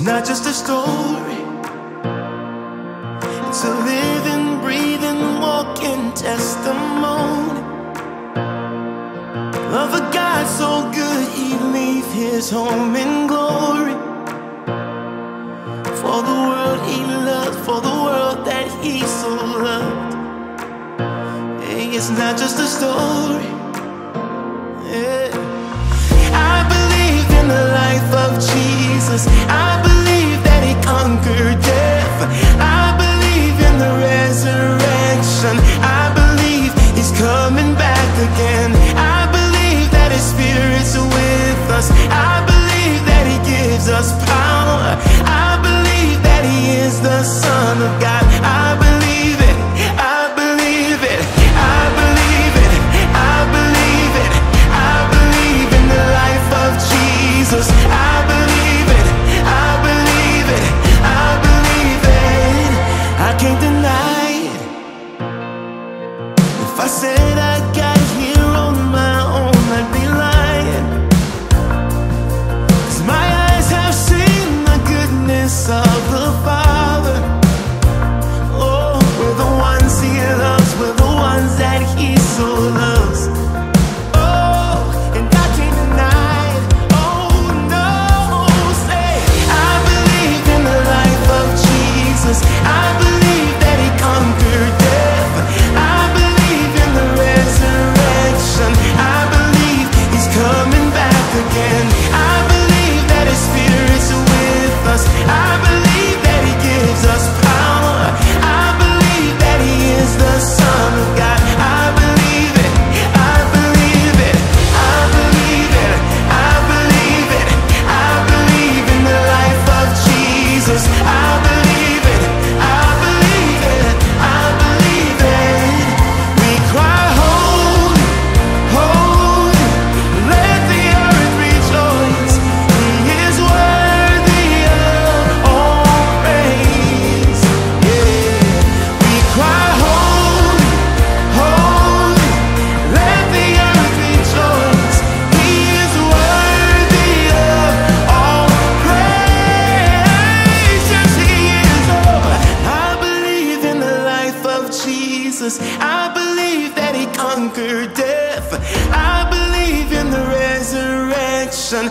not just a story, it's a living, breathing, walking testimony of a God so good he'd leave his home in glory for the world he loved, for the world that he so loved. Hey, it's not just a story. Yeah. I believe in the life of Jesus. I he gives us power. I believe that he is the Son of God. I believe it. I believe it. I believe it. I believe it. I believe in the life of Jesus. I believe it. I believe it. I believe it. I can't deny it. If I said I I believe that he conquered death. I believe in the resurrection.